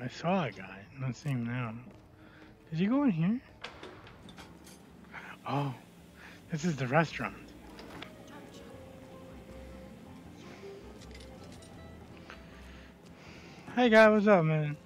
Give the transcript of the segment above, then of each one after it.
I saw a guy. Don't see him now. Did you go in here? Oh, this is the restaurant. Hey guy, what's up, man?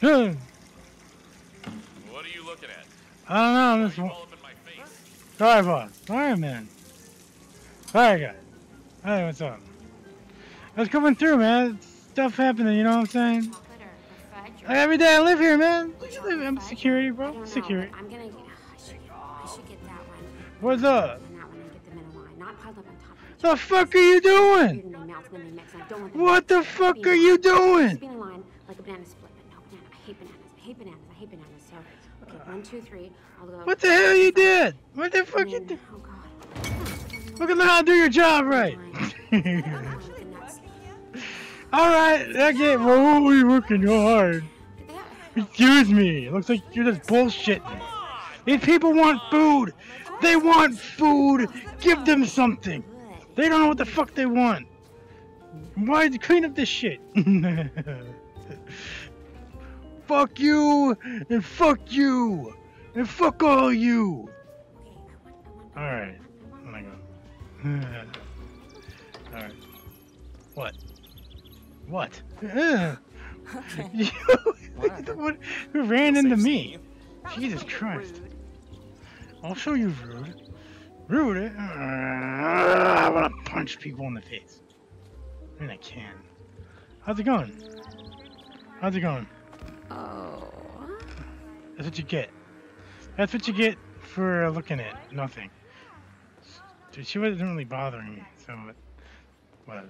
Huh. What are you looking at? I don't know, I'm just. All up in my face. Sorry, boss. Sorry, man. Sorry, guy. Hey, what's up? I was coming through, man. Stuff happening, you know what I'm saying? Chocolate or fudge or Like, every day I live here, man. I live- I'm security, bro. Security. I'm gonna. Oh, I should, I should get that one. What's up? And that one and get them in a line, not piled up on top of each The fuck are you doing? Weird and they melt when they mix, and I don't want them What the fuck are you doing? Just be in a line like a banana split, but no banana. I hate bananas. I hate bananas. I hate bananas. So, okay, one, two, three. I'll go. What the hell you did? What the fuck you did? Oh. Look at how to do your job right. Alright, okay, well, we're working hard. Excuse me. It looks like you're just bullshitting. These people want food. They want food. Give them something. They don't know what the fuck they want. Why did you clean up this shit? fuck you and fuck you and fuck all you. Okay, I want. I want. All right. I want- Let me go. all right. What? What? Uh, you, what, who ran into me? Jesus Christ. I'll show you rude. Rude? Uh, I want to punch people in the face. I mean, I can. How's it going? How's it going? Oh. That's what you get. That's what you get for looking at nothing. Dude, she wasn't really bothering me, so whatever.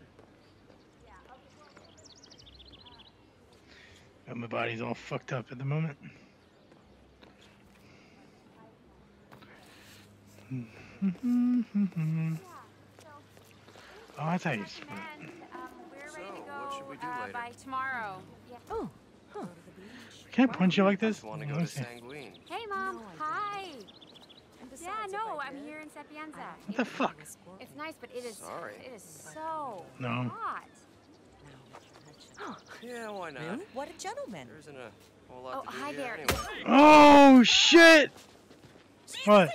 But my body's all fucked up at the moment. Oh, I thought you split. And um, we're So, ready to what should we do uh, later? by tomorrow. Yeah. Oh, Can I punch you like this? Just want to Let go me to. Sanguine. Hey, mom. Hi. and besides, Yeah, if no, I I'm here in Sapienza. What the fuck? It's nice, but it is. Sorry. It is so No. hot. Yeah, why not? Really? What a gentleman. There isn't a whole lot Oh, to do hi here there. anyway. Oh shit! What?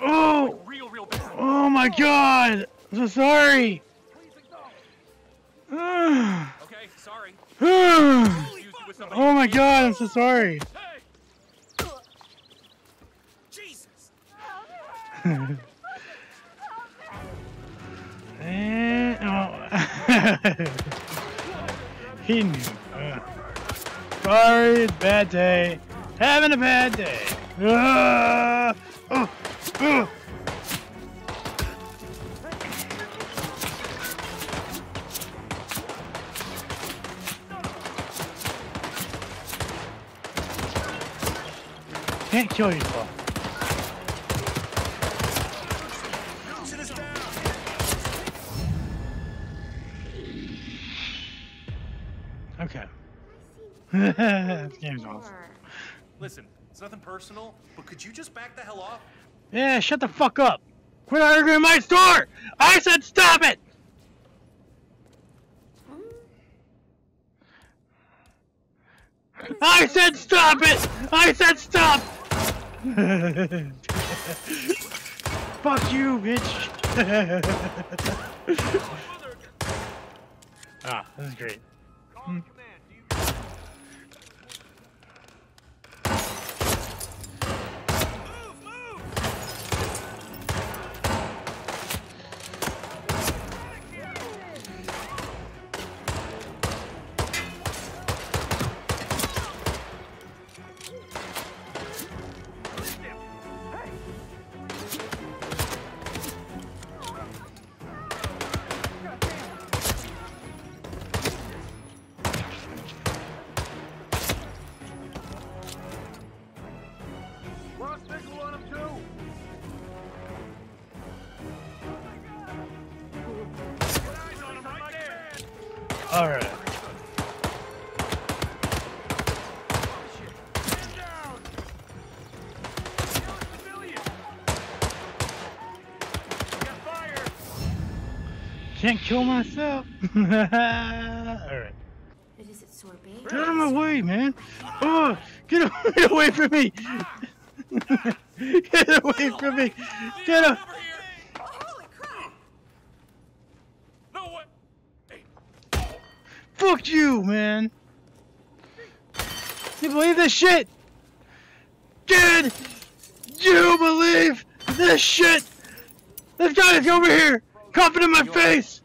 Oh! Real, real bad. Oh my god! I'm so sorry! oh Okay, sorry. Oh my Use it with god, I'm so sorry! Hey! Jesus! he knew. Uh, sorry, it's bad day. Having a bad day. Ah! oh, oh. Can't kill yourself. This game's awesome. Listen, it's nothing personal, but could you just back the hell off? Yeah, shut the fuck up. Quit arguing in my store. I said stop it. I said stop it. I said stop. fuck you, bitch. ah, this is great. Hmm. All right. Can't kill myself. Alright. It is it. Get out of my way, man. Oh, get away, away from me. get away from me. Get up. Over here! Holy crap! No what? Hey, Fuck you, man. You believe this shit? Did you believe this shit? This guy is over here, coughing in my face.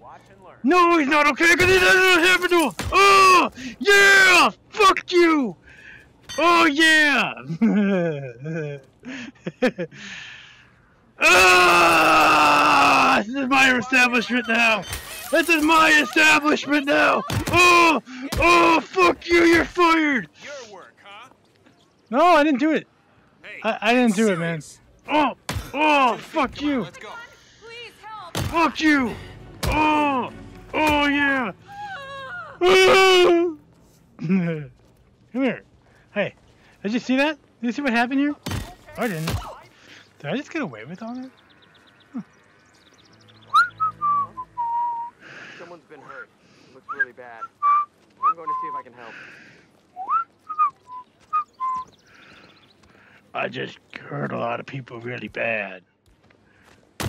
No, he's not okay because he doesn't happen to him. Oh, yeah! Fuck you! Oh, yeah! ah! This is my establishment now! This is my establishment now! Oh! Oh, fuck you! You're fired! your work, huh? No, I didn't do it. Hey, I, I didn't do it, man. Oh! Oh, fuck Come you! let's. Please help! Fuck you! Oh! Oh, yeah! Ah! Come here. Hey, did you see that? Did you see what happened here? I didn't. Did I just get away with all that? I'm going to see if I can help. I just hurt a lot of people really bad.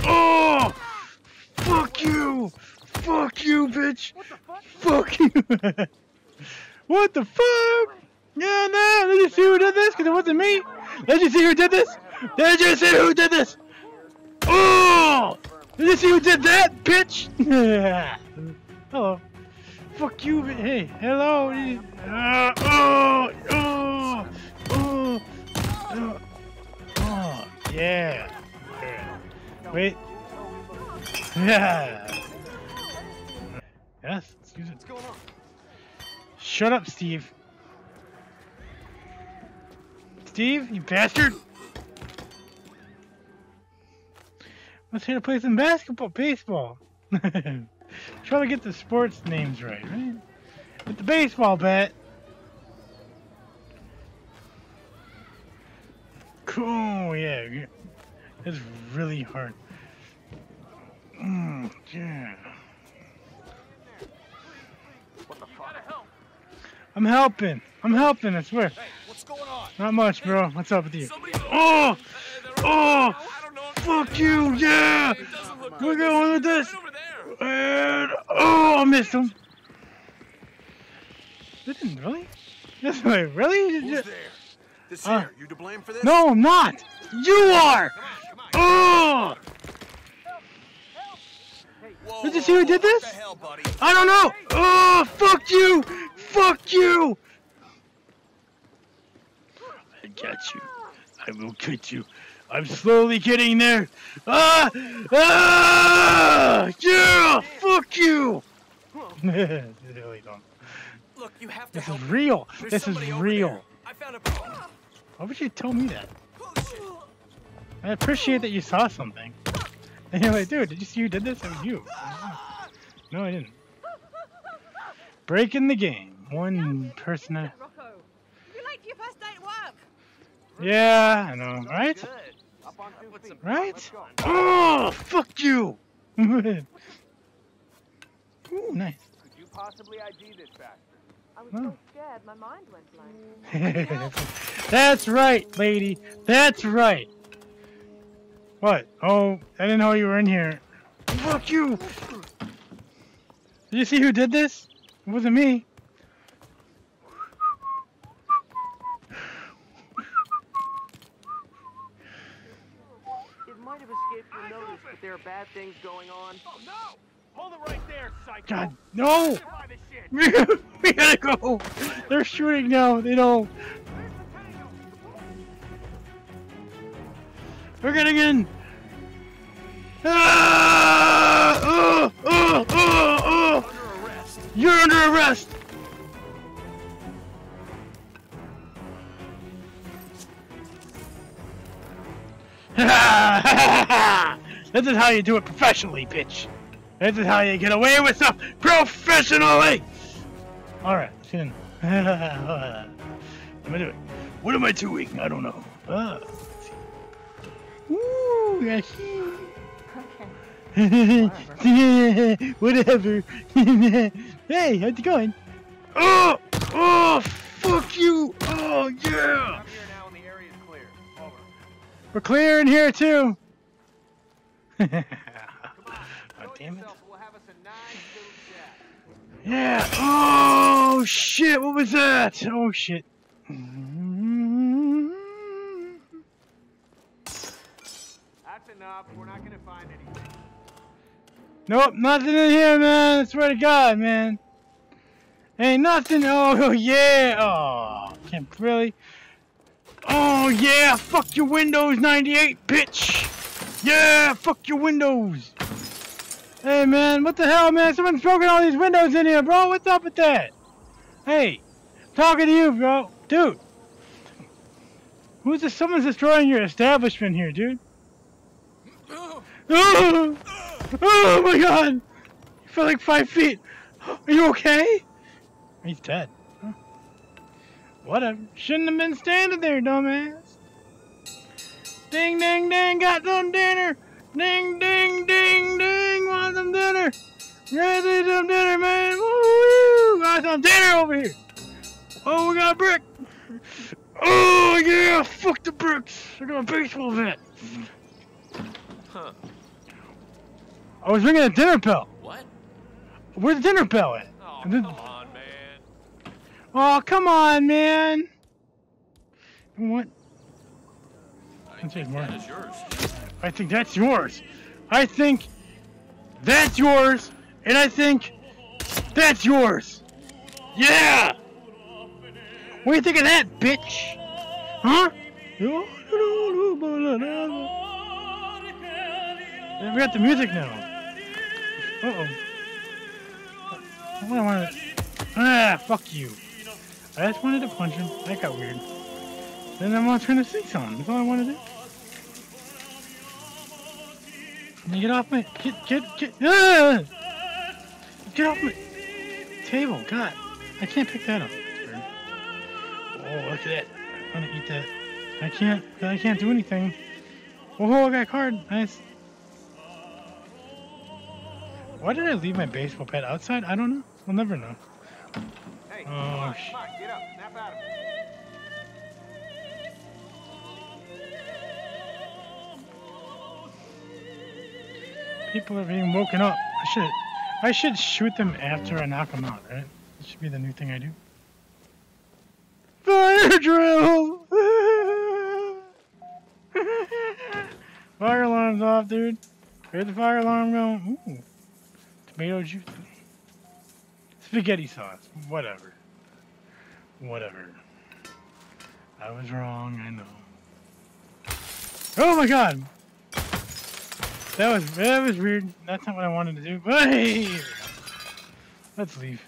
Oh! Fuck you! Fuck you, bitch! Fuck you! what the fuck? Yeah, no, did you see who did this? Because it wasn't me. Did you see who did this? Did you see who did this? Oh! Did you see who did that, bitch? hello. Fuck you, hey, hello. Uh, oh, oh, oh, oh, oh, yeah. Yeah. Wait. Yeah. Yes, excuse me. What's going on? Shut up, Steve. Steve, you bastard! Let's here to play some basketball, baseball. Try to get the sports names right, right? With the baseball bat. Cool, yeah. It's really hard. Mm, yeah. What the fuck? I'm helping. I'm helping, I swear. Hey, what's going on? Not much, bro. What's up with you? Oh! Oh! I don't know. Fuck you! Yeah! We're going with this! Right over there. And oh, I missed him. Didn't really? This way, really? Who's there? This Uh, here. You to blame for this? No, I'm not. You are. Oh! Whoa, Did you see who did this? Hell? I don't know. Oh, fuck you! Fuck you! I got you. I will get you. I'm slowly getting there. Ah! Ah! Yeah! Fuck you! Really don't. Look, you have to This help. is real. There's This is real. I found a. Why would you tell me that? I appreciate that you saw something. And you're like, dude, did you see who did this? It was you. No, I didn't. Breaking the game. One person. At... You're your first day at work. Yeah, I know, right? Good. Up on two feet. Right? Oh, fuck you! Ooh, nice. Could you possibly ID this bastard? I was so scared, my mind went blank. That's right, lady. That's right. What? Oh, I didn't know you were in here. Fuck you! Did you see who did this? It wasn't me. It might have escaped your notice, but there are bad things going on. Oh no! Hold it right there, psycho. God, no! By the shit. we gotta go! They're shooting now. They know. We're getting in! Ah! Oh, oh, oh, oh! Under arrest. You're under arrest! this is how you do it professionally, bitch. This is how you get away with stuff professionally. All right, let's get in. Let me do it. What am I doing? I don't know. Ah, let's see. Ooh, yes. Okay. Whatever. hey, how's it going? Oh! Oh! Fuck you! Oh, yeah! I'm here now and the area is clear. Over. We're clear in here, too! Little chat. Yeah! Oh, shit! What was that? Oh, shit. That's enough. We're not gonna find anything. Nope, nothing in here, man. I swear to God, man. Ain't nothing. Oh, yeah. Oh, can't really. Oh, yeah. Fuck your Windows 98, bitch. Yeah, fuck your Windows. Hey, man. What the hell, man? Someone's broken all these windows in here, bro. What's up with that? Hey, talking to you, bro. Dude. Who's this? Someone's destroying your establishment here, dude. Oh, oh my god! You fell like five feet. Are you okay? He's dead. Huh. Whatever. Shouldn't have been standing there, dumbass. Ding, ding, ding, got some dinner. Ding, ding, ding, ding, want some dinner. Ready some dinner, man. Woo! Got some dinner over here. Oh, we got a brick. Oh, yeah, fuck the bricks. I got a baseball bat. Huh. I was ringing a dinner bell. What? Where's the dinner bell at? Oh, come on, man. Oh, come on, man. What? I think that is yours. I think that's yours. I think that's yours. And I think that's yours. Yeah! What do you think of that, bitch? Huh? We got the music now. Uh-oh. What I wanted... Ah, fuck you. I just wanted to punch him. That got weird. Then I'm gonna turn the six on. That's all I want to do. Get off my... Get, get, get... Ah! Get off my... Table, God. I can't pick that up. Oh, look at that. I'm gonna eat that. I can't, I can't do anything. Oh, I got a card. Nice. Why did I leave my baseball bat outside? I don't know. We'll never know. Hey, Oh, come on, sh- come on, get up, snap out of it. People are being woken up. I should, I should shoot them after I knock them out, right? That should be the new thing I do. Fire drill! fire alarm's off, dude. Where'd the fire alarm go? Ooh. Tomato juice. Spaghetti sauce. Whatever. Whatever. I was wrong, I know. Oh my god! That was that was weird. That's not what I wanted to do. But hey, let's leave.